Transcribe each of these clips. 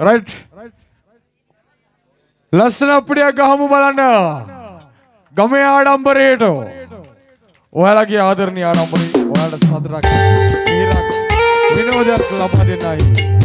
Right ලස්සන අපිටියක් ගහමු බලන්න. ගමේ ආඩම්බරයට. ඔයාලගේ ආදරණීය ආඩම්බරේ ඔයාලට සතුටක් පීරක් විනෝදයක් ලබා දෙන්නයි.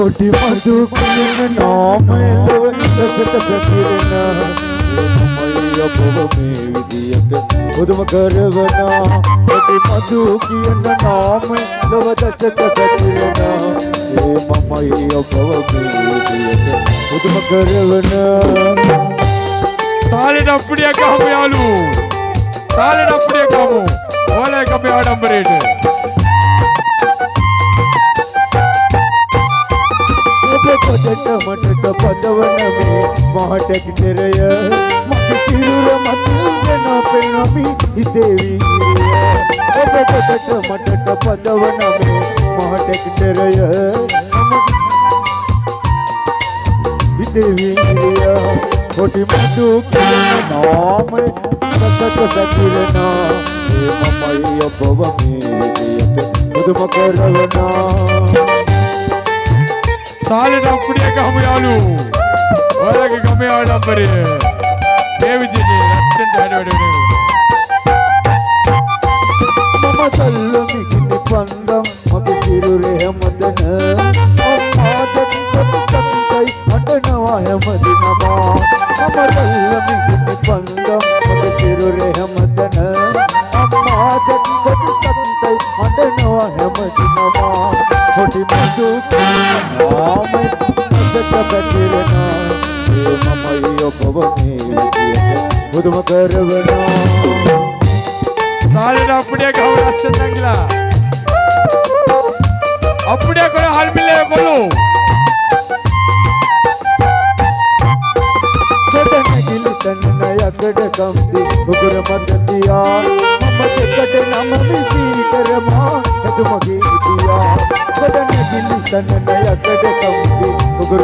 කොටි මදු කියන නාමය ලොව රසට පැතිරෙන මමයි ඔබව මේ විදියට පුදුම කරවන කොටි මදු කියන නාමය ලොව රසට පැතිරෙන ඒ මමයි ඔබව මේ විදියට පුදුම කරවන තාලෙට අපිටියක් ගහමු යාලු තාලෙට අපිටියක් ගහමු ඔයාලා ගමේ ආඩම්බරයට ඔබ කොටට මටට පදවන මේ මහටෙක්ටරය මට සිරුර මතුගෙන පෙනමි හිතේවි ඔබ කොටට මටට පදවන මේ මහටෙක්ටරය හිතේවි කොටි මතු කියන නාමය රසට පැතිරෙන ඒ මමයි ඔබව මේ විදියට පුදුම කරවනා තාලෙට අපිටියක් ගහමු යාලු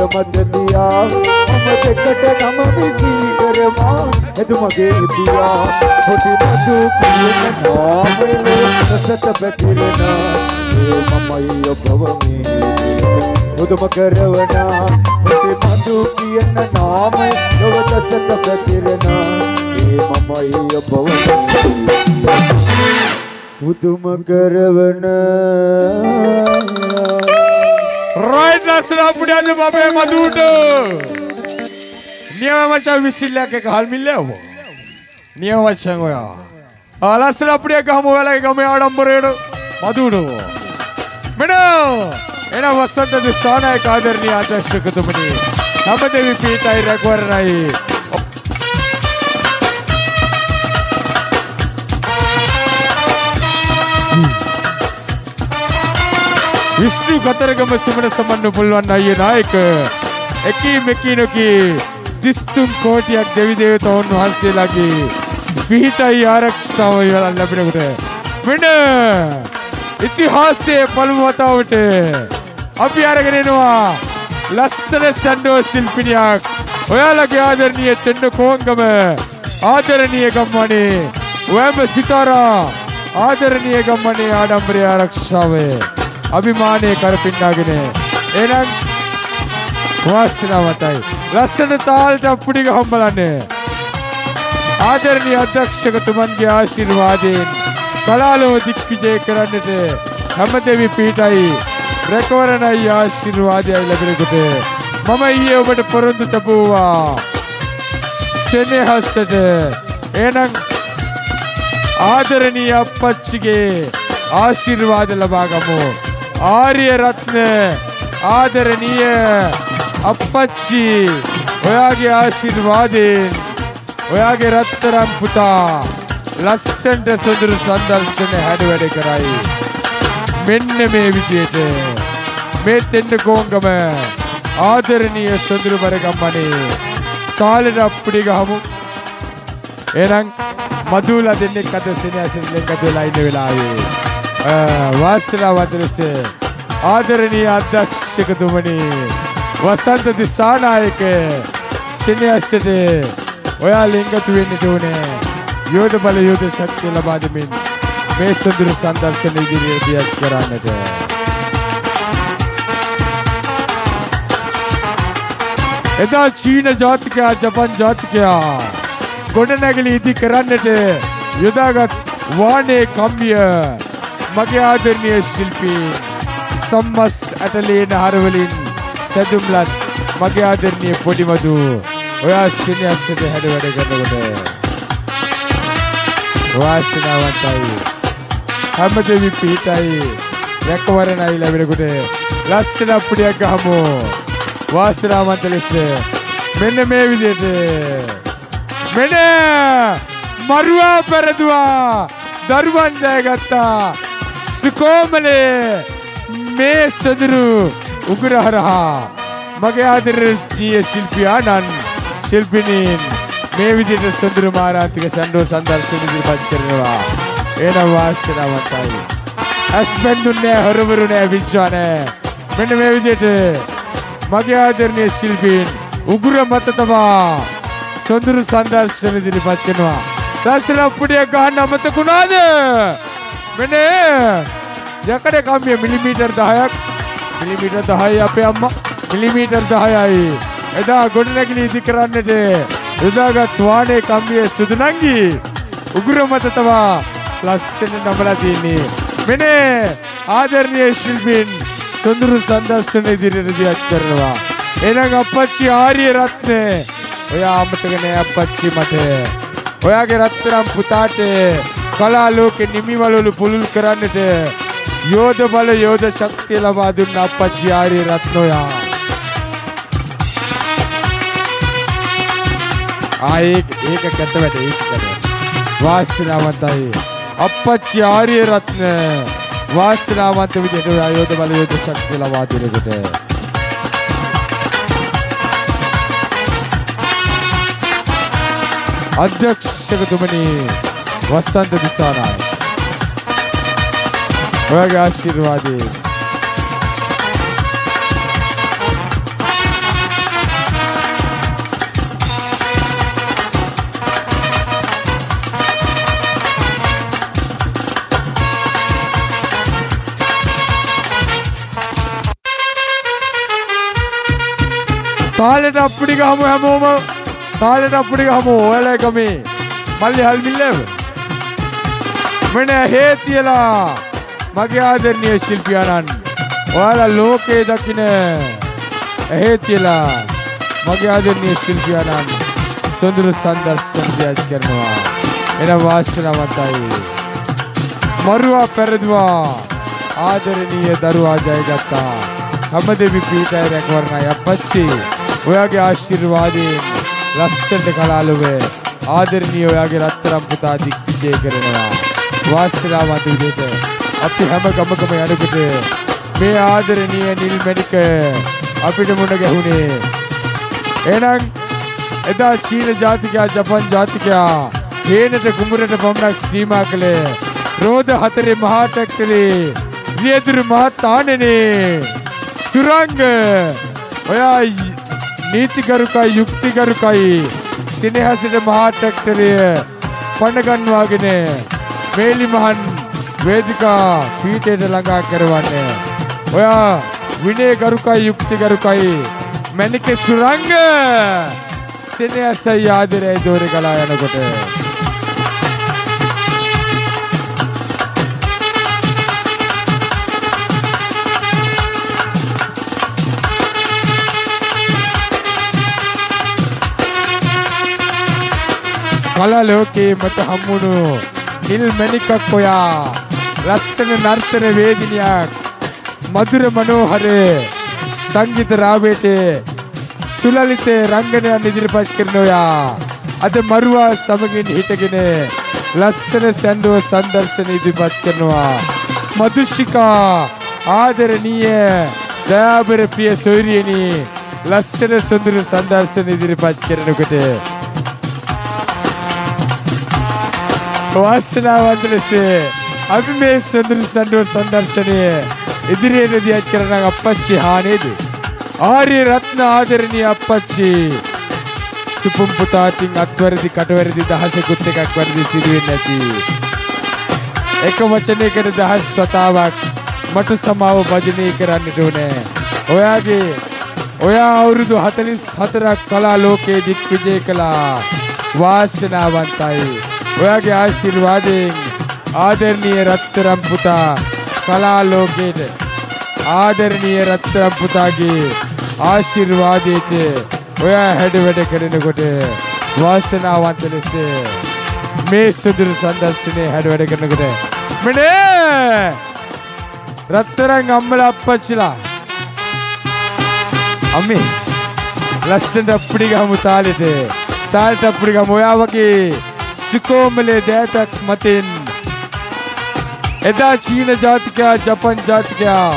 උගුර මදතියා මම දෙකට නම විසී කරමා හැදුමගේ ඉතියා හොටි මතු කියන නාමයල රසත පැතිරෙන. ඒ මමයි ඔබව මේ බුදුම කරවනා. හොටි මතු කියන නාමය ලොවදසත පැතිරෙන. ඒ මමයි ඔබව පුදුම කරවන. රයිට් ලස්සන අපිටියක් බබේ මදුට නියම මචං විසිල්ලක් එක හල්මිල්ලේ ඔබ නියම මචං ඔයා. ආ ලස්සන අපිටියක් ගහමු ඔයාලගේ ගමේ ආඩම්බරයට මදුට මෙන්න එන වසන්ත දිසානායක ආදරණීය අධ්‍යක්ෂකතුමනි නමදෙවි පීඨයි රැකවරණයි. විෂ්ණු කතරගම සුමන සමන්න පුළුවන් අයිය නායක. එකී මෙකී නොකී තිස්තුන් කෝටියක් දෙවි දේවතාවුන් වහන්සේලාගේ පිහිටයි ආරක්ෂාව යලන් ලැබෙනකොට මෙන්න ඉතිහාසයේ පළමු වතාවට අපි අරගෙන එනවා ලස්සන ෂන්ඩෝ ශිල්පිනියක්. ඔයාලගේ ආදරණීය තෙන්න කෝංගම ආදරණීය ගම්මනේ ඔයම සිතාරා. ආදරණීය ගම්මනේ ආඩම්බරය ආරක්ෂාවේ. අභිමානය කරපින්නාගෙන එනම් වාසනාවතයි ලස්සන තාල්ට අප්පුඩි ගහම් බලන්න. ආදරණීය අධ්‍යක්ෂකතුමන්ගේ ආශිර්වාදයෙන් කලාලෝ දික්විජය කරන්නට හැමදෙවි පීටයි රැකවරණයි ආශිර්වාදයයි ලැබෙනකොට. මම ඊයේ ඔබට පොරොන්දු තබුවා. සෙනෙහසට එනම් ආදරණීය අප්පච්චිගේ ආශිර්වාද ලබා ගමු. ආර්ය රත්න ආදරණීය අප්පච්චි ඔයාගේ ආශිර්වාදයෙන් ඔයාගේ රත්තරම් පුතා ලස්සන්ට සොඳුරු සන්දර්ශන හැඩ වැඩ කරයි මෙන්න මේ විදියට මේ තෙන්න කෝංගම ආදරණීය සොඳුරු මරගම්මනේ තාලෙට අප්පුඩි ගහමු එහෙනම් මදුලා දෙන්නෙක් අද සෙනෙහසින් එකතු වෙලා ඉන්න වෙලාවේ වාසනාවන්ත ලෙස ආදරණීය අධ්‍යක්ෂකතුමනි වසන්ත දිසානායක සෙනෙහසට ඔයා ලිංගතු වෙන්න ඕනේ යෝධ බල යෝධ ශක්තිය ලබා දෙමින් මේ සුදුරු සංදර්ශන ඉදිරියේදී කරන්නට එදා චීන ජාතිකයා ජපන් ජාතිකයා ගොඩනැගිලි ඉදි කරන්නට යොදාගත් වානේ කම්බිය මගේ ආදරණීය ශිල්පී සම්මස් ඇටලේ නහරවලින් සැදුම්ලත් මගේ ආදරණීය පොඩිමදු. ඔයා සිනහස්සට හැඩ වැඩ කරනකොට? වාසනාවන්තයි හැමදෙවි පිහිටයි. රැකවරණයි ලැබෙනකොට. ලස්සන අප්පුඩියක් ගහමු. වාසනාවන්ත ලෙස මෙන්න මේ විදිහට. මෙන්න මරුවා පෙරදුවා. දරුවන් ජයගත්තා. සුකෝමලේ මේ සොදුරු උගුරහරහා මගේ ආදරණීය ශිල්පියාණන් ශිල්පිනීන් මේ විදිහට සොදුරු මාරාන්තික සැන්ඩෝ සන්දර්ශන ඉදිරිපත් කරනවා එනම් වාසනාවන්තයි ඇස්බැන්දුන්නේ හොරවරු නෑ විශ්වා නෑ මෙන්න මේ විදිහට මගේ ආදරණීය ශිල්පීන් උගුර මත තමා සොඳුරු සංදර්ශන ඉදිරිපත් කරනවා. දර්ශන අප්පුඩියක් ගහන්න අමතකුණාද? මෙන්න යකඩ කම්බිය මිලිමීටර් 10ක් මිලිමීටර් 10යි අපේ අම්මා මිලිමීටර් 10යි. එදා ගොඩනැගිලි ඉදි කරන්නට යොදාගත් වානේ කම්බිය සුදු නංගි උගුර මත තමා ලස්සන නමලා තියෙන්නේ. මෙන්න ආදරණීය ශිල්පීන් සොඳුරු සංදර්ශන ඉදිරියට දියත් කරනවා. එහෙනම් අපච්චි ආර්ය රත්නේ ඔයා අමතක නෑ අපච්චි මට. ඔයාගේ රත්තරම් පුතාට කලා ලෝකේ නිමිවලු පුළුල් කරන්නට යෝධ බල යෝධ ශක්තිය ලබා දුන්න අපච්චි ආර්ය රත්නෝයා. ආ ඒක ඒක කැත වැඩ ඒක කැත. වාසනාවන්තයි. අපච්චි ආර්ය රත්න වාසනාවන්ත විදිහට ආයෝධ බල යෝධ ශක්තිය ලබා දෙනකොට අධ්‍යක්ෂකතුමනි වස්සන්ත දිසානායක ඔයාගේ ආශිර්වාදයෙන් තාලෙට අප්පුඩි ගහමු හැමෝම. තාලෙට අප්පුඩි ගහමු. ඔයාලා ගමේ මල්ලි හල්මිල්ලව මෙන්න හේ තියලා මගේ ආදරණීය ශිල්පියාණන් ඔයාලා ලෝකේ දකින ඇහේ තියලා මගේ ආදරණීය ශිල්පියාණන් සොඳුරු සංදර්ශන දියත් කරනවා. එන වාසනාවන්තයි. මරුවා පෙරදුවා. ආදරණීය දරුවා ජයගත්තා හැමදෙවි පීඨය රැකවරණයි. අපච්චි ඔයාගේ ආශිර්වාදයෙන් ලස්සනට කලාලුවේ ආදරණීය ඔයාගේ රත්තරම් පුතා දික්විජය කරනවා. වාසනාවන්ත විදිහට අපි හැම ගමකම යනකොට මේ ආදරණීය නිල් මැණික අපිට මුණ ගැහුනේ එහෙනම් එදා චීන ජාතිකයා ජපන් ජාතිකයා හේනට කුඹරට පමණක් සීමා කළේ රෝද හතරේ මහා ටැක්ටරේ රියදුරු මහා තානනේ සුරංග ඔයා නීතිගරුකයි යුක්තිගරුකයි සිනහසට මහා ටැක්ටරය පණගන්වාගෙන මේලි මහන් වේදිකා පීටයට ළඟා කරවන්න. ඔයා විනේ ගරුකයි යුක්තිගරුකයි මැනික සුරංග සිනහසයි ආදරයි දෝර කලා යනකොට. කලා ලෝකේ මට හම්බුණු නිල් මැණිකක් ඔයා ලස්සන නර්තන වේදිනියක් මధుර මනෝහර සංගීත රාවේට සුලලිත රංගනයන් ඉදිරිපත් කරන ඔයා අද මරුවා සමගින් හිටගෙන ලස්සන සැන්දුව සංදර්ශන ඉදිරිපත් කරනවා මදුෂිකා ආදරණීය දයාබර ප්‍රිය සොයරියනි ලස්සන සුන්දර සංදර්ශන ඉදිරිපත් කරනකොට වාසනාවන්ත ලෙස අපි මේ සොඳුරු සඳුව සංදර්ශනය ඉදිරියට දියත් කරන අපච්චි හානේද ආර්ය රත්න ආදරණීය අපච්චි සුපුම් පුතාටින් අත්වැරදි කටවැරදි දහසකුත් එකක් වැරදි සිදුවෙන්නේ නැති එක වචනයකට දහස් වතාවක් මට සමාව භජනය කරන්නට ඕනේ. ඔයාගේ ඔයා අවුරුදු 44ක් කලා ලෝකයේ දික් විජය කළා. වාසනාවන්තයි. ඔයාගේ ආශිර්වාදයෙන් ආදරණීය රත්තරම් පුතා කලා ලෝකයට ආදරණීය රත්තරම් පුතාගේ ආශිර්වාදයට ඔයා හැඩ වැඩ කරනකොට වාසනාවන්ත ලෙස මේ සුදුරු සන්දර්ශනයේ හැඩ වැඩ කරනකොට. මෙනේ! රත්තරන් අම්මලා අප්පච්චිලා. අම්මේ ලස්සනට අප්පුඩි ගහමු තාලෙට. තාලෙට අප්පුඩි ගහමු. ඔයා වගේ සුකෝමලේ දෑතක් මතින් එදා චීන ජාතිකයා ජපන් ජාතිකයා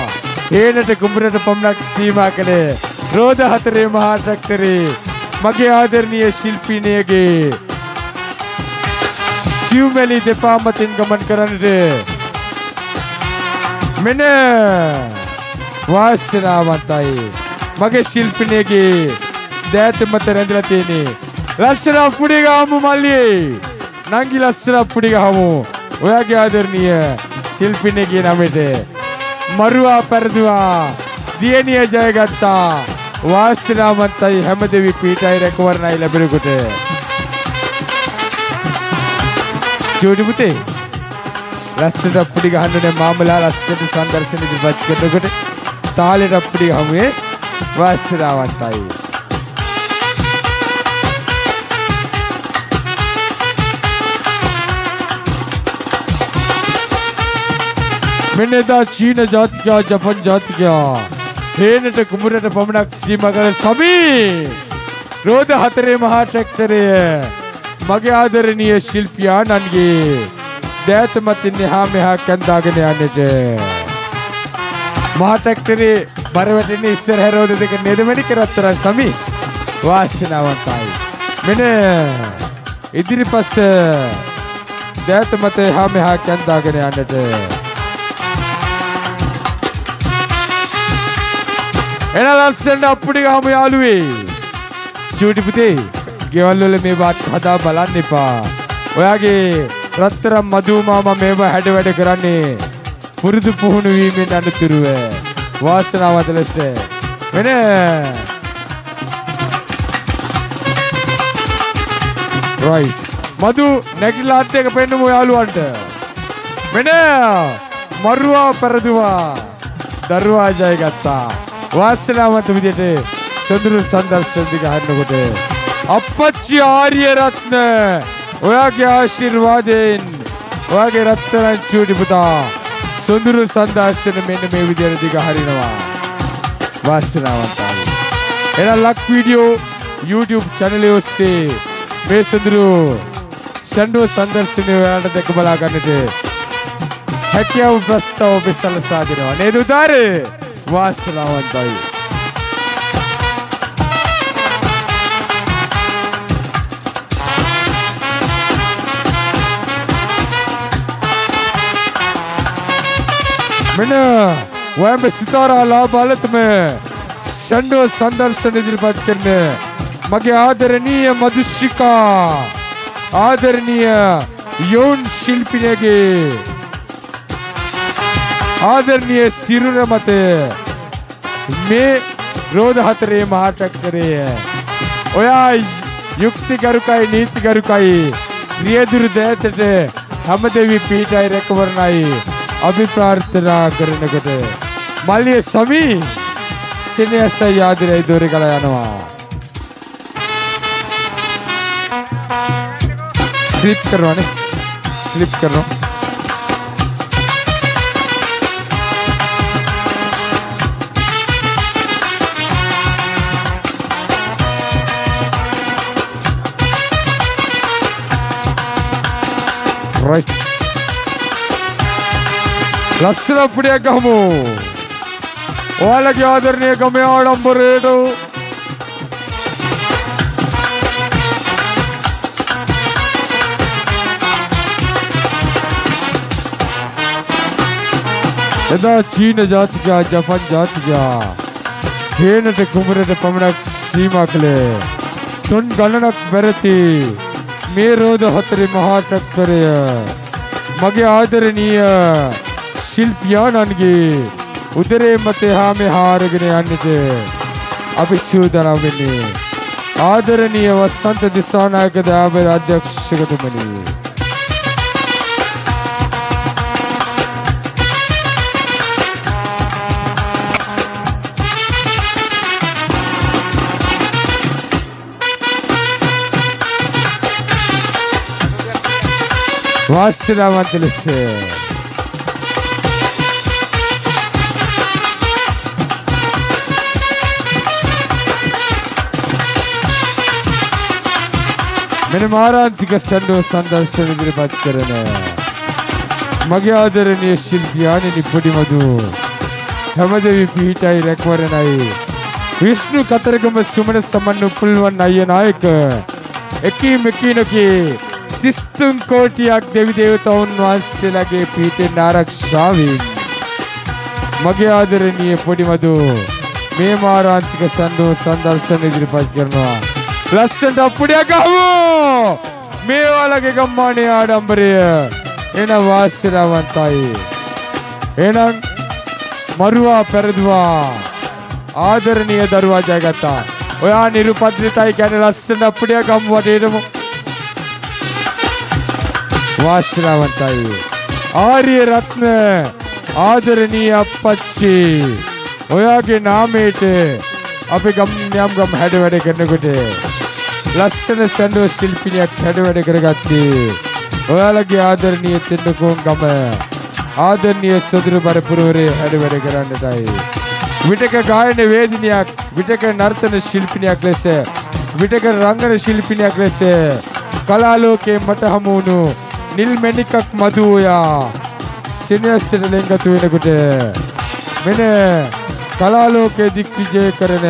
හේනට කුඹරට පමණක් සීමා කළේ රෝද හතරේ මහා ට්‍රැක්ටරේ මගේ ආදරණීය ශිල්පිනියගේ සිව්මැලි දෙපා මතින් ගමන් කරන්නට මෙන්න වාසනාවන්තයි. මගේ ශිල්පිනියගේ දෑත මත රැඳලා තියෙන්නේ ලස්සන අප්පුඩි ගහමු මල්ලියේ. නංගි ලස්සන අප්පුඩි ගහමු ඔයාගේ ආදරණීය ශිල්පිනියගේ නමට මරුවා පැරදුවා. දියණිය ජයගත්තා. වාසනාවන්තයි හැමදෙවි පීඨයි රැකවරණයි ලැබෙනකොට. චූටි පුතේ ලස්සට අප්පුඩි ගහන්නනේ මාමලා ලස්සට සංදර්ශන ඉදිරිපත් කරනකොට. තාලෙට අප්පුඩි ගහමුවේ වාසනාවන්තයි. මෙන්න එදා චීන ජාතිකයා ජපන් ජාතිකයා. හේනට කුඹරට පමණක් සීමා කළ සමී රෝද හතරේ මහා ට්‍රැක්ටරය. මගේ ආදරණීය ශිල්පියාණන්ගේ දෑත මතින් එහා මෙහා කැන්දාගෙන යන්නට මහා ට්‍රැක්ටරේ බර වැටෙන්නේ ඉස්සර හැරෝද දෙක නේද මැඩි කරත්තරන් සමී. වාසනාවන්තයි. මෙන්න ඉදිරිපස්ස දෑත මත එහා මෙහා කැන්දාගෙන යන්නට එන ලස්සනට අප්පුඩි ගහමු යාළුවේ. චූටි පුතේ, ගෙවල් වල මේ වත් හදා බලන්න එපා. ඔයාගේ රත්තරම් මధు මාමා මේව හැඩ වැඩ කරන්නේ පුරුදු පුහුණු වීමෙන් අනුතුරුව. වාසනාවන්ත ලෙස. වෙන right. මధు නැගිලා අත් එක පෙන්නමු යාළුවන්ට. වෙන මරුවා පෙරදුවා. දරුවා ජය ගත්තා. වාසනාවන්ත විදියට සොඳුරු සංදර්ශන දිග හරිනකොට අපච්චි ආර්ය රත්න ඔයාගේ ආශිර්වාදයෙන් ඔයාගේ රත්තරන් චූටි පුතා සොඳුරු සංදර්ශන මෙන්න මේ විදියට දිග හරිනවා. වාසනාවන්තයි එන ලක් වීඩියෝ YouTube channel ඔස්සේ මේ සොඳුරු සැන්ඩෝ සංදර්ශනය ඔයාලට දැක බලා ගන්නට හැකියාව ප්‍රස්තාව ඔබ සලසා දෙනවා. නේද උදාරේ? වාසනාවන්තයි. මෙන්න ඔයම සිතාරා ලාබාලතම සැන්ඩෝ සංදර්ශන ඉදිරිපත් කරන මගේ ආදරණීය මදුෂිකා ආදරණීය යෝන් ශිල්පිනියගේ ආදරණීය සිරුර මත මේ රෝද හතරේ මහා ට්‍රැක්ටරය ඔයා යුක්තිගරුකයි නීතිගරුකයි රියදුරු දෑතට හැමදෙවි පීටයි රැකවරණයි අභිප්‍රාර්ථනා කරනකොට. මල්ලිය සමී සෙනෙහස යාදිරයි දොර කළ යනවා. ස්ලිප් කරනවානේ. ස්ලිප් කරනවා. right. లస్సులప్పుడే గము వాళ్ళకి ఆదరణీయ గమే ఆడంబ రేటు यदा चीन जात गया जापान जात गया हेन ते कुमरे ते पमड़क सीमा कले सुन गलनक बेरती මේ රෝධ හතරේ මහා ට්‍රැක්ටරය. මගේ ආදරණීය ශිල්පියාණන්ගේ උදරේ මත එහා මෙහා අරගෙන යන්නට අපි සූදානම් වෙන්නේ. ආදරණීය වසන්ත දිසානායක දාබර අධ්‍යක්ෂකතුමනි. වාස්නාවන්ත ලෙස මෙන මාරාන්තික සැන්ඩුව සංදර්ශන ඉදිරිපත් කරන මගේ ආදරණීය ශිල්පියාණනි පොඩි මදු හැමදෙවි පිහිටයි රැකවරණයි විෂ්ණු කතරගම සුමන සමන්න පුල්වන් අයිය නායක එකී මෙකීනකී තිස්තුන් කෝටියක් දෙවි දේවතවුන් වහන්සේලාගේ පිහිටෙන් ආරක්ෂාවෙන් මගේ ආදරණීය පොඩි මදු මේ මාරාන්තික සැන්ඩුව සංදර්ශන ඉදිරිපත් කරනවා. ලස්සට අප්පුඩිය ගහමු! මේ වලගේ ගම්මානේ ආඩම්බරය. එන වාස්්‍යරවන්තයි එනම් මරුවා පැරදවා. ආදරණය දරුවා ජයගත්තා. ඔයා නිරුපද්‍රිතයි ගැන ලස්සට අප්පුඩිය ගම් වටේටම වාශ්‍රවන්තයි ආර්ය රත්න ආදරණීය අපච්චි ඔයාගේ නාමයට අපි ගම් යම් ගම් හැඩ වැඩ කරනකොට ලස්සන සැඬෝ ශිල්පිනියක් හැඩ වැඩ කරගත්තේ ඔයාලගේ ආදරණීය තෙන්නකෝන් ගම ආදරණීය සොදුරු පරපුරවරේ හැඩ වැඩ කරන්නටයි විටක ගායන වේදිනියක් විටක නර්තන ශිල්පිනියක් ලෙස විටක රංගන ශිල්පිනියක් ලෙස කලාලෝකයේ මට හමු වුණු නිල් මැණිකක් මදුවයා සිනස්සට ලෙන්ගතු වෙනකොට මෙන කලාලෝකයේ දික්විජය කරන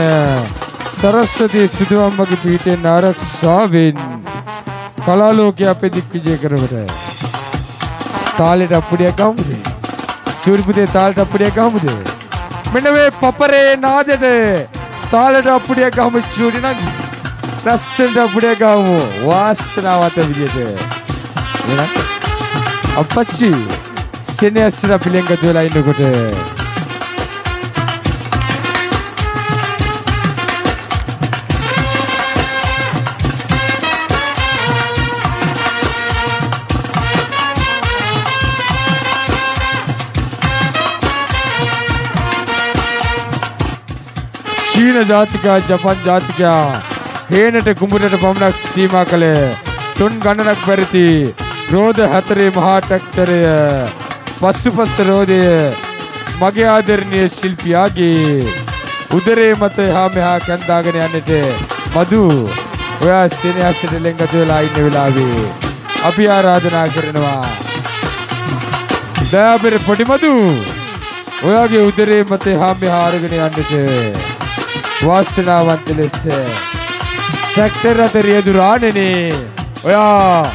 සරස්වතී සිදුවම්මගේ පිහිටෙන් ආරක්ෂාවෙන් කලාලෝකය අපේ දික්විජය කරවට තාලෙට අප්පුඩියක් ගමුද චූරිපුතේ තාලට අප්පුඩියක් ගමුද මෙන්න මේ පපරේ නාදෙට තාලෙට අප්පුඩියක් ගහමු චූරි නංගි ලස්සනට අප්පුඩියක් ගහමු. වාසනාවත විදියට. එහෙනම් අපච්චි සෙනෙහසට පිළිංගත වෙලා ඉන්නකොට චීන ජාතිකා ජපන් ජාතිකයා හේනට කුඹුරට පමණක් සීමා කළේ තුන් ගණනක් පැරති රෝධ හතරේ මහා ටැක්ටරය පස්සුපස්ස රෝධය මගේ ආදරණීය ශිල්පියාගේ උදරේ මත එහා මෙහා කැන්දාගෙන යන්නට මදු. ඔයා සෙනෙහසට ලෙන්ගත වෙලා ඉන්න වෙලාවේ අපි ආරාධනා කරනවා. දයාබෙර පොඩි මදු ඔයාගේ උදරේ මත එහා මෙහා අරගෙන යන්නට වාසනාවන්ත ලෙස ට්‍රැක්ටර් අත රියදුරාණනේ. ඔයා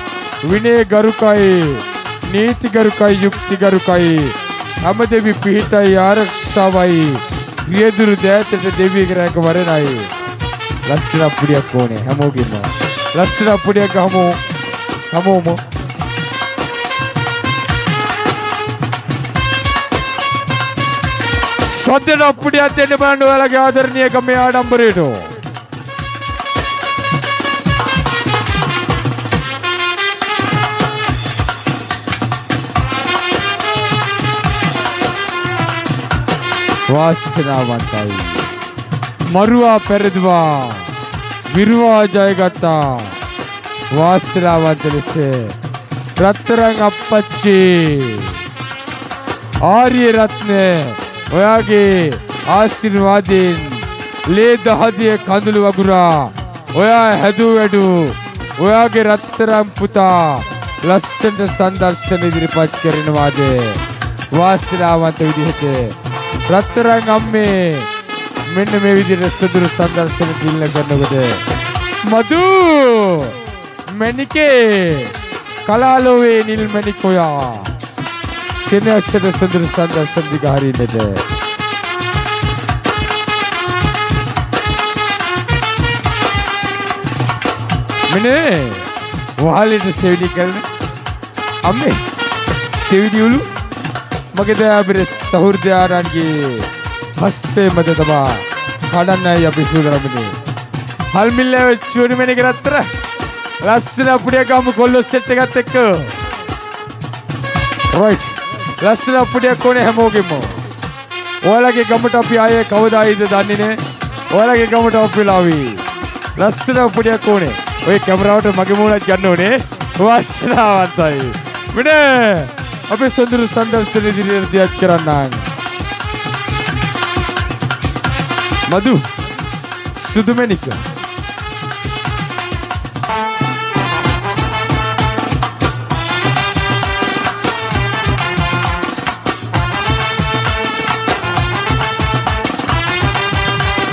විනය ගරුකයි නීති ගරුකයි යුක්ති ගරුකයි. හැමදෙවි පිහිටයි ආරක්ෂාවයි. රියදුරු දෑතට දෙවියක රැක වරණයි. ලස්සන අප්පුඩියක් ඕනේ හැමෝගෙම. ලස්සන අප්පුඩියක් හමු හැමෝම. සද්දට අප්පුඩියක් දෙන්න බලන්න ඔයාලගේ ආදරණීය ගමේ ආඩම්බරයට වාසනාවන්තයි මරුවා පෙරදවා. විරුවා ජයගත්තා. වාසනාවන්ත ලෙස රත්තරන් අප්පච්චි. ආර්ය රත්න ඔයාගේ ආශිර්වාදයෙන් ලේ දහදිය කඳුළු වගුරා ඔයා හැදූ වැඩු. ඔයාගේ රත්තරම් පුතා ලස්සට සංදර්ශන ඉදිරිපත් කරනවාද? වාසනාවන්ත විදිහට රත්තරන් අම්මේ මෙන්න මේ විදිහට සුදුරු සංදර්ශන දිල්ල කරනකොට මදු මැනිකේ කලාලෝවේ නිල් මැනික් ඔයා සෙනස්සට සොඳුරු සන්දර්ශන දිග හරින්නට. මෙනේ වහලට සෙවිලි කරන අම්මේ සෙවිඩියුලු මගේ දයාබෙර සහෘදයාරන්ගේ හස්තේ මත තමා කඩන්නයි අපි සූදරමනේ හල්මිල්ල චූරිමෙන කරත්තර ලස්සන අපුඩිය ගම කොල්ලො සෙට් එකත් එක්ක. රයිට් ලස්සන අපුඩියක් කොනේ හැමෝගෙම. ඔයාලගේ ගමට අපි ආයේ කවදායිද දන්නේ නෑ ඔයාලගේ ගමට අපි ලාවී. ලස්සන අපුඩියක් ඕනේ ඔය කැමරාවට මගේ මූණත් ගන්න ඕනේ? වාසනාවන්තයි. මෙන්න අපේ සොඳුරු සන්දර්ශන ඉදිරියට දියත් කරන්නම් මදු සුදුමැණික.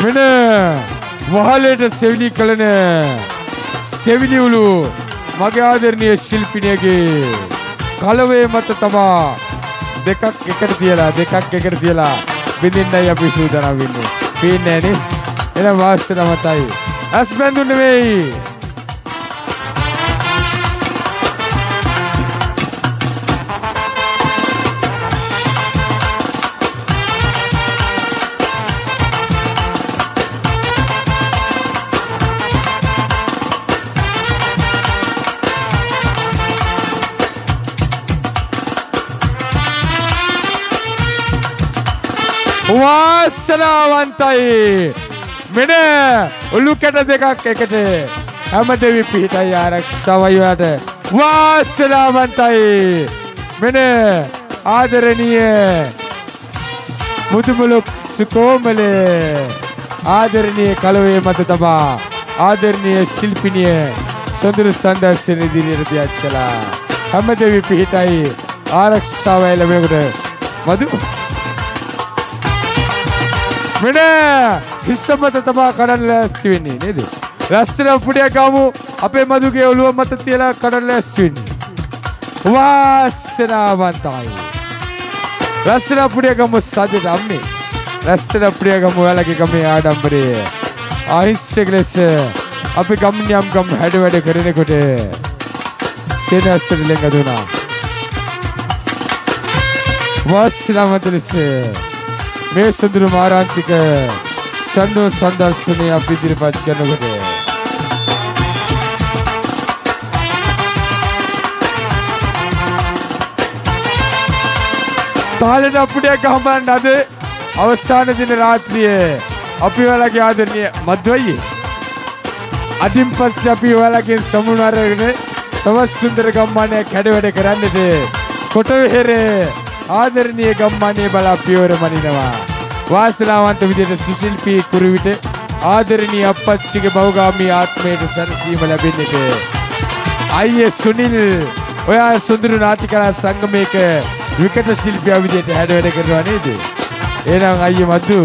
මෙන්න වහලට සෙවිලි කළන සෙවිලිවුලු මගේ ආදරණීය ශිල්පිනියගේ කලවේ මත තමා දෙකක් එකට තියලා දෙකක් එකට තියලා බින්දින්නයි අපි සූදානම් වෙන්නේ. පේන්නේ නෑනේ. එන වාස්තන මතයි. අස්බඳු නෙවෙයි. වාසනාවන්තයි මෙන ඔලු කැට දෙකක් එකට හැම දෙවි පිහිටයි ආරක්ෂවයිවට වාසනාවන්තයි. මෙන ආදරණීය මුතුමුලුක් සුකෝමලේ ආදරණීය කලවේ මත තබා ආදරණීය ශිල්පිනිය සොඳුරු සන්දර්ශන ඉදිරියට දියත් කළා. හැම දෙවි පිහිටයි ආරක්ෂාවයි ලැබෙනකොට. මදු මෙන හිස්සමත තමා කඩන්න ලෑස්ති වෙන්නේ නේද? ලස්සන පුඩියක් ගමු අපේ මදුගේ ඔළුව මත තියලා කඩන්න ලෑස්ති වෙන්නේ. වාසනාවන්තයි. ලස්සන පුඩියක් ගමු සද්දට අම්මේ. ලස්සන පුඩියක් ගමු ඔයාලගේ ගමේ ආඩම්බරය. අහිංසක ලෙස අපි ගම්නියම් ගම් හැඩ වැඩ කරනකොට සෙනස්සට ලෙඟ දුනා. වාසනාවන්ත ලෙස මේ සුදුරු මාරාන්තික සන්දෝ සන්දර්ශනය අපි ඉදිරිපත් කරනකොට. තාලෙට අපුඩයක් ගහමන්න අද අවසාන දින රාත්‍රියේ අපි ඔයාලගේ ආදරණීය මද්වයි අදින් පස්සේ අපි ඔයාලගෙන් සමුණු අරගෙන තවත් සුන්දර ගම්මානයක් හැඩ වැඩ කරන්නට කොටවෙහෙරේ ආදරණීය ගම්මානයේ බලා පියවර මනිනවා. වාසනාවන්ත විදිහට සුශිල්පී කුරුවිට ආදරණීය අප්පච්චිගේ බෞගාමී ආත්මයට සැනසීම ලැබෙන්නට. අයියේ සුනිල් ඔයා සුන්දර නාටිකලා සංගමයක විකට ශිල්පියා විදිහට හැඩ වැඩ කරනවා නේද? එහෙනම් අයියේ මද්දු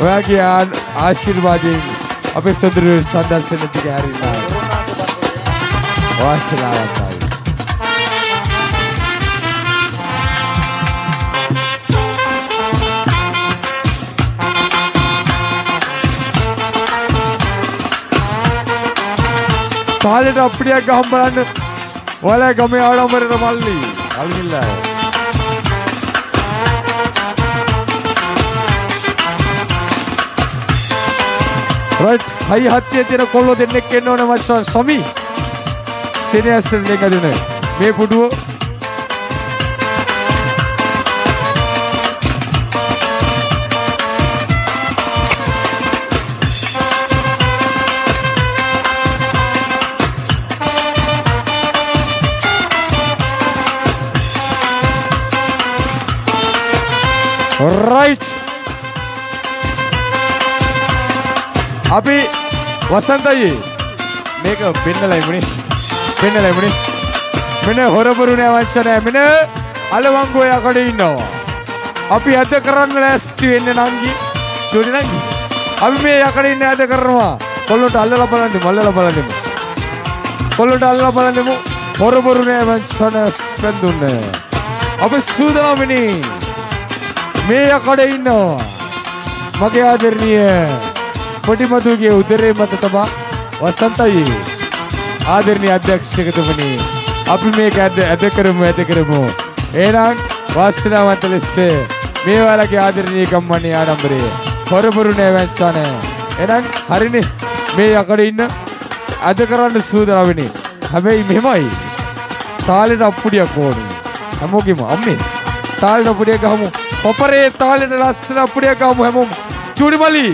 ඔයාගේ ආශිර්වාදයෙන් අපේ සුන්දර සම්දර්ශන ටික හරිනවා. වාසනාවන්තයි. කාලෙට අප්පිටියක් ගහම් බලන්න. ඔයාලා ගමේ ආඩම්බරේට මල්ලි. අල්මිල්ලා රයිට් හයි හත්තිය තියෙන කොල්ලෝ දෙන්නෙක් එන්න ඕන මචං සමි. සෙනෙහසෙන් දෙක දෙන මේ පුඩුව අපි වසන්තයි. මේක පෙන්නලා ඉමුනේ පෙන්නලා ඉමුනේ මෙන්න හොරබරු නෑ වංශ නෑ. මෙන්න අලවංගෝ යකඩ ඉන්නවා. අපි ඇද කරන්න ලෑස්ති වෙන්න නංගි. චූටි නංගි. අපි මේ යකඩ ඉන්න ඇද කරනවා. කොල්ලොට අල්ලලා බලන්න මල්ලලා බලන්න. කොල්ලොට අල්ලලා බලන්නමු හොරබරු නෑ වංශ නෑ ස්පෙන්දුන්නේ. අප සූදානම්නි මේ යකඩ ඉන්නවා. මගේ ආදරණීය පොටිමතුගේ උදරේ මත තබා වසන්තයි. ආදරණීය අධ්‍යක්ෂකතුමනි අපි මේක ඇද ඇද කරමු ඇද කරමු. එහෙනම් වාසනාවන්ත ලෙස මේ ඔයාලගේ ආදරණීය කම්මණේ ආඩම්බරේ හොරබුරු නෑවැච්චානේ එහෙනම් හරිනේ. මේ යකඩ ඉන්න ඇද කරන්න සූදානම්නි හැබැයි මෙහෙමයි තාලෙට අප්පුඩියක් ඕනේ. හැමෝගෙම අම්මේ. තාලෙට අප්පුඩියක් ගහමු. පොපරේ තාලෙට ලස්සන අප්පුඩියක් ගහමු හැමෝම. චූඩි මලි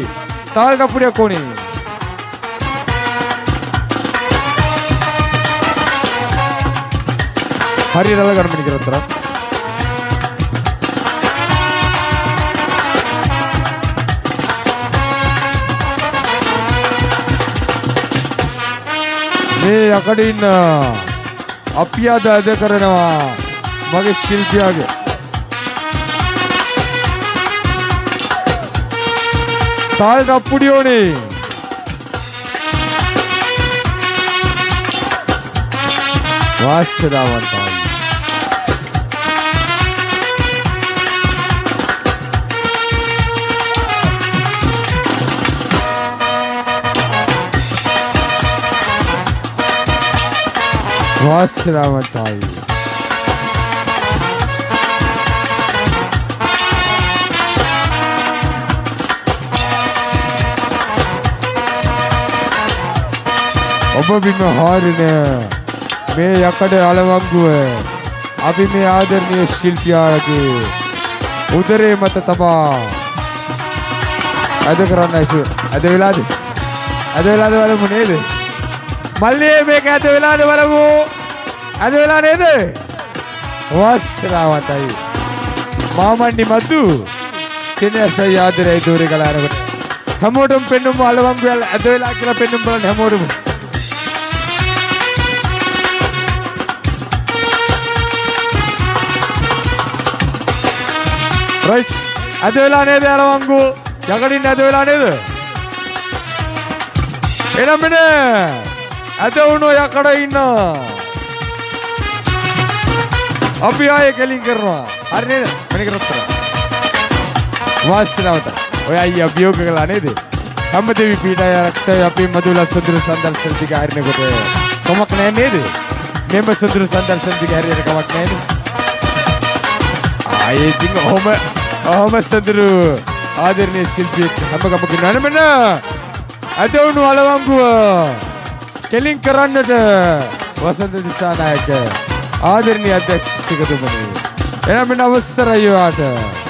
තාලෙට අප්පුඩියක් ඕනේ හරි රල ගන්න නිකරතර මේ යකඩ ඉන්න අපි අද අද කරනවා මගේ ශිල්පියාගේ. තාල්ට අප්පුඩි ඕනේ වාස්සදාවන්තයි වාස්සදාවන්තයි ඔබ බිම හාරින මේ යකඩ අලවංගුව. අපි මේ ආදරණීය ශිල්පියාගේ උදරේ මත තබා අද කරන්න ඇසු. අද වෙලාද? අද වෙලාද බලමු නේද? මල්ලියේ මේක අද වෙලාද බලමු? අද වෙලා නේද? වාස්සනාවතයි මාමණ්ඩි මතු සෙනස ආදරයි දూరే කලාරකට හැමෝටම පෙන්නුම් අලවංගු අද වෙලා කියලා පෙන්නුම් බලන්න හැමෝටම. රයිට් අද වෙලා නේද අලවංගු යකඩින් අද වෙලා නේද? එනම් මෙන්න අද වුණෝ යකඩ ඉන්න. අපි ආයේ කෙලින් කරනවා. හරි නේද? මෙන්න කරත්තර වාස්නාවත ඔය අයියා අභියෝග කළා නේද? හැමදේවි පීඩය ආරක්ෂය අපි මදුල සුදුරු සම්දර්ශන දිග හරිනකොට කමක් නැහැ නේද? මෙම සුදුරු සම්දර්ශන දිග හරියට කමක් නැහැ නේද? ආයේ ඉතින් ඔහොම ඔහොම සඳරු ආදරණීය ශිල්පියෙක් හැම ගමක නන මෙන්න අද වුණු අලවංගුව කෙලින් කරන්නට වසන්ත දිසානායක ආදරණීය අධ්‍යක්ෂකතුමනි එනම් මෙන්න අවසරයි ඔයාට.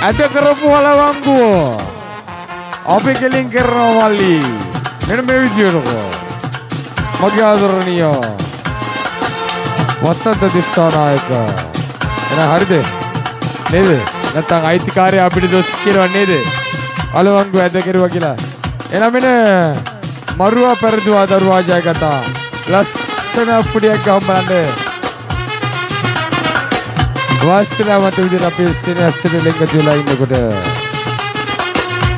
ඇද කරපු හලවංගුව අපි කෙලින් කරනවා මල්ලි මෙන්න මේ විදියටකෝ මගේ ආදරණීය වසන්ත දිස්සානායක එන හරිද නේද නැත්තම් අයිතිකාරය අපිට දොස් කියනවා නේද අලවංගු ඇද කෙරුවා කියලා එනම මෙන්න මරුවා පෙරදුවා දරුවා ජයගතා ලස්සන අප්පුඩියක් ගහම බලන්න වාස්තනාවන්ත විදිහට අපේ සෙනස්සට ලෙංග ජුලා ඉන්නකොට.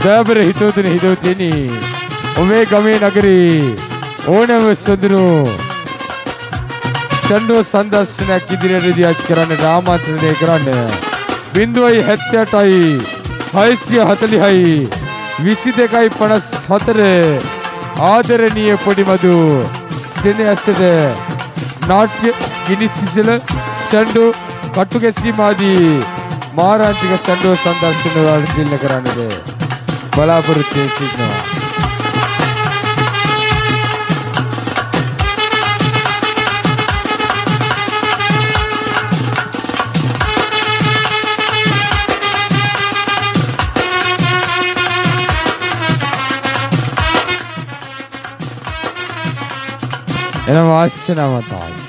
දබර හිතෝතුන හිතෝතියනි ඔමේ ගමේ නගරේ ඕනම සොඳුරු සැන්ඩෝ සන්දර්ශනයක් ඉදිරියට දියත් කරන්න ආමන්ත්‍රණය කරන්න. බින්දුවයි හැත්තයටයි හයිසිය හතලිහයි විසි දෙකයි පනස් හතර ආදරණීය පොඩිමදු සෙන ඇස්සට නාට්‍ය ගිනිසිසල සැන්ඩෝ කට්ටු ගැස්සීමාදී මාරාන්තික සැන්ඩෝ සන්දර්ශන වලට දිල්ල කරන්නද බලාපොරොත්තු සිටිනවා. එන වාස්්‍යනමතායි.